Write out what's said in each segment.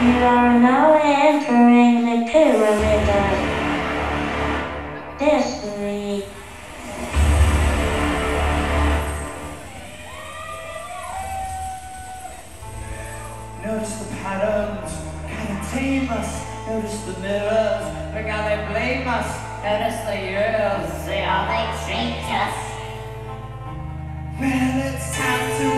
You are now entering the pyramid of destiny. Notice the patterns, how they tame us. Notice the mirrors, look how they blame us. Notice the years, See how they treat us. Well, it's time to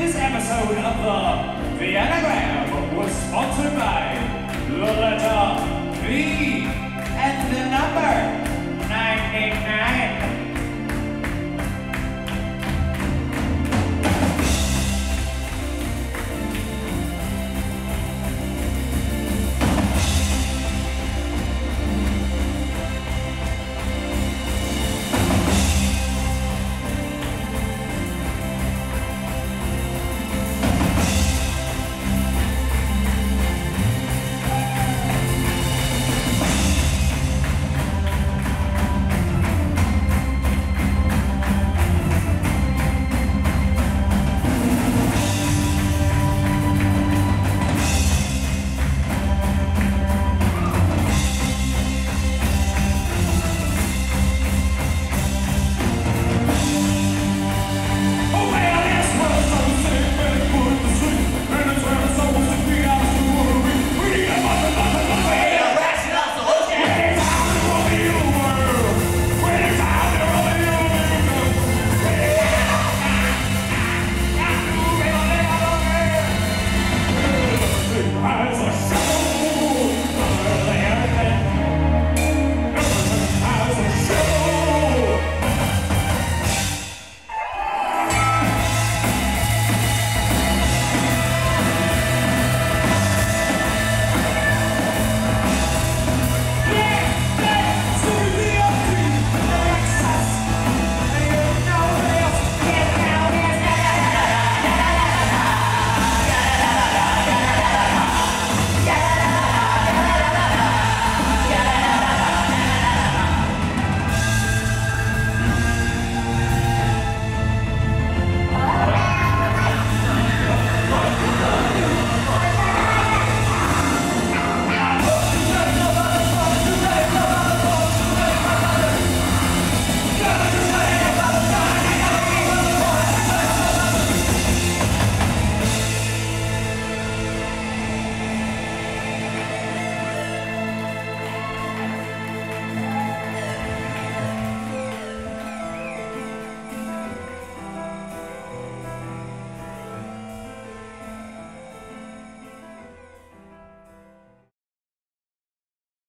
This episode of the Viennagram was sponsored by the letter V And the